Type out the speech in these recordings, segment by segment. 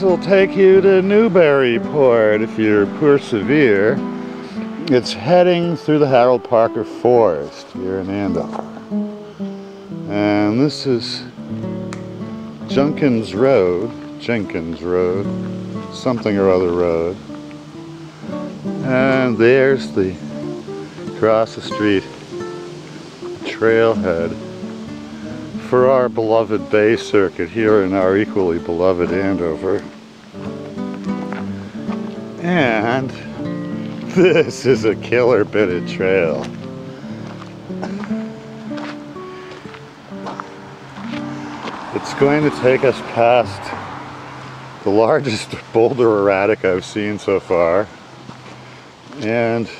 This will take you to Newburyport if you persevere. It's heading through the Harold Parker Forest here in Andover. And this is Junkins Road, Jenkins Road, something or other road. And there's the across the street trailhead for our beloved Bay Circuit here in our equally beloved Andover. And this is a killer bit of trail. It's going to take us past the largest boulder erratic I've seen so far and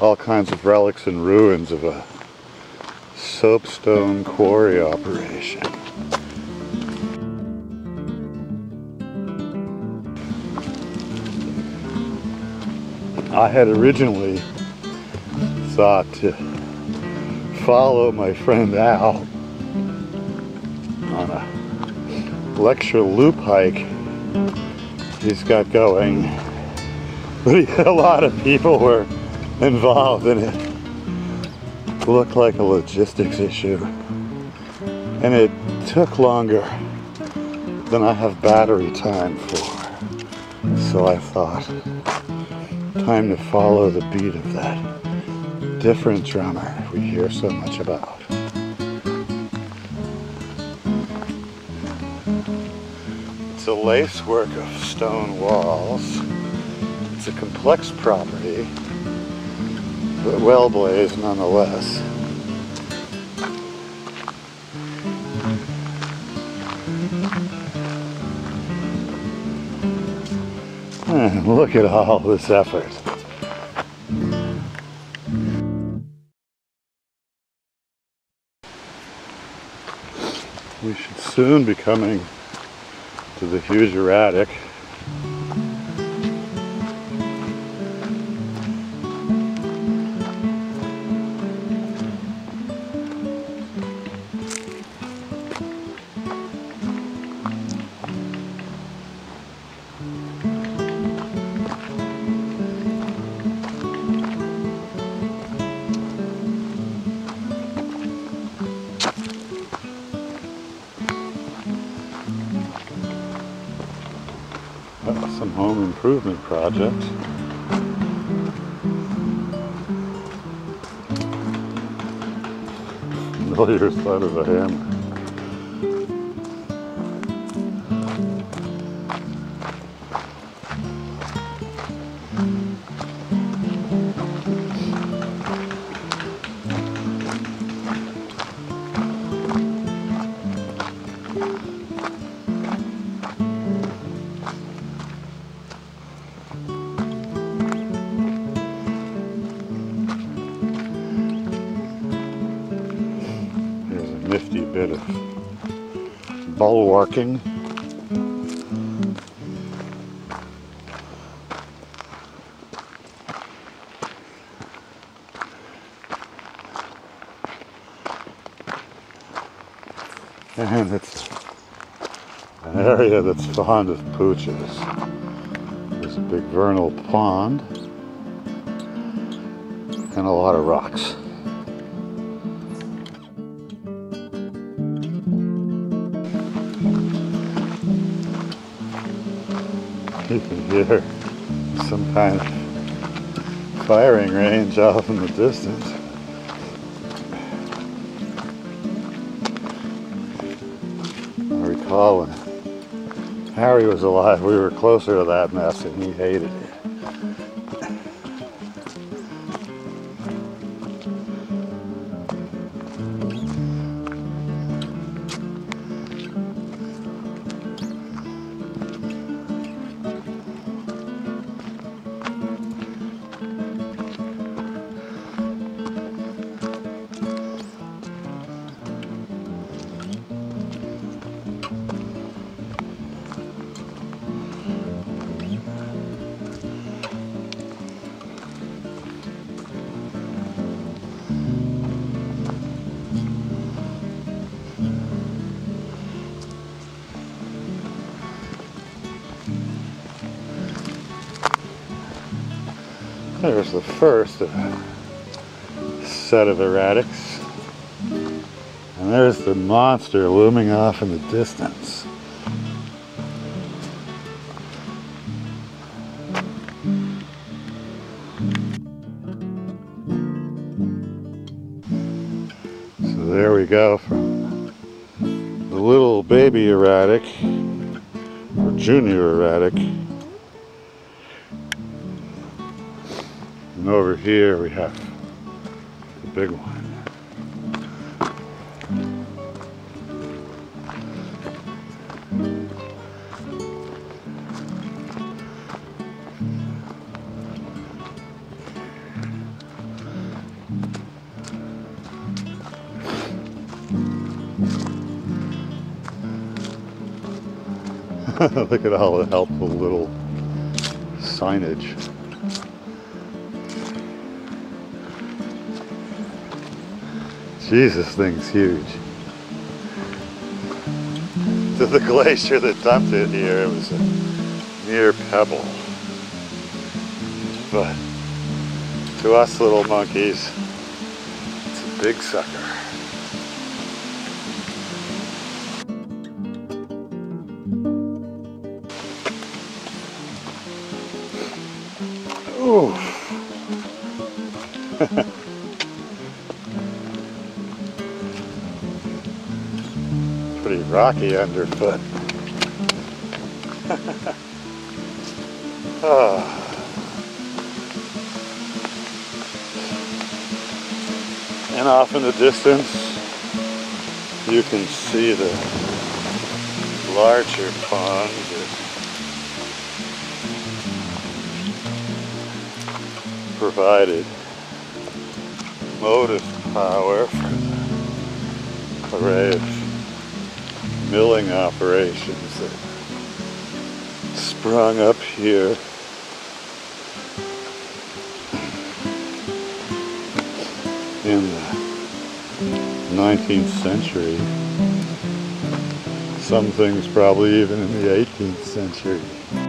all kinds of relics and ruins of a soapstone quarry operation. I had originally thought to follow my friend Al on a lecture loop hike he's got going. But a lot of people were involved in it looked like a logistics issue. And it took longer than I have battery time for. So I thought, time to follow the beat of that different drummer we hear so much about. It's a lacework of stone walls. It's a complex property but well blazed nonetheless. And look at all this effort. We should soon be coming to the huge erratic some home improvement project. Familiar side of a hammer. Nifty bit of bulwarking. And it's an area that's fond of pooches. A big vernal pond and a lot of rocks. You can hear some kind of firing range off in the distance. I recall when Harry was alive, we were closer to that mess and he hated it. There's the first set of erratics. And there's the monster looming off in the distance. So there we go from the little baby erratic, or junior erratic, and over here we have the big one. Look at all the helpful little signage. Jesus, thing's huge. To the glacier that dumped it here, it was a mere pebble. But to us little monkeys, it's a big sucker. Pretty rocky underfoot. Ah. And off in the distance, you can see the larger pond that provided motive power for the array of milling operations that sprung up here. In the 19th century, some things probably even in the 18th century.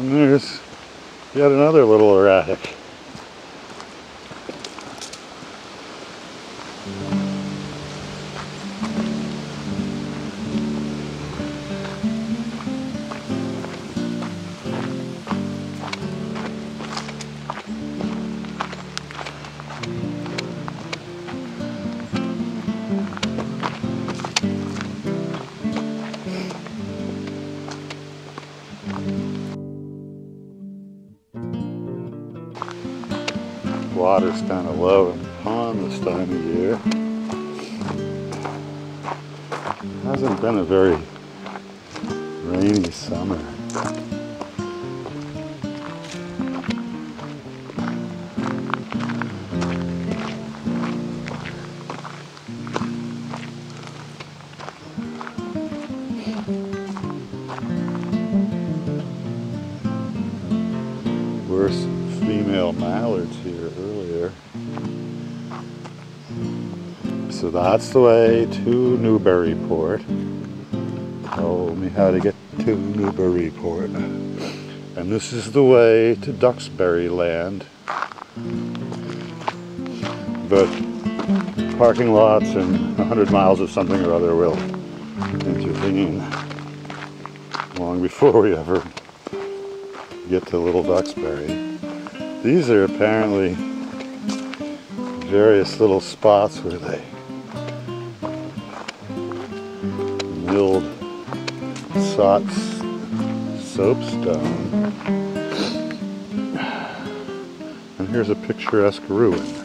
And there's yet another little erratic. Water's kind of low in the pond this time of year. It Hasn't been a very rainy summer. Female mallards here earlier. So that's the way to Newburyport. Told me how to get to Newburyport. And this is the way to Duxbury Land. But parking lots and 100 miles of something or other will intervene long before we ever get to Little Duxbury. These are apparently various little spots where they milled sought soapstone. And here's a picturesque ruin.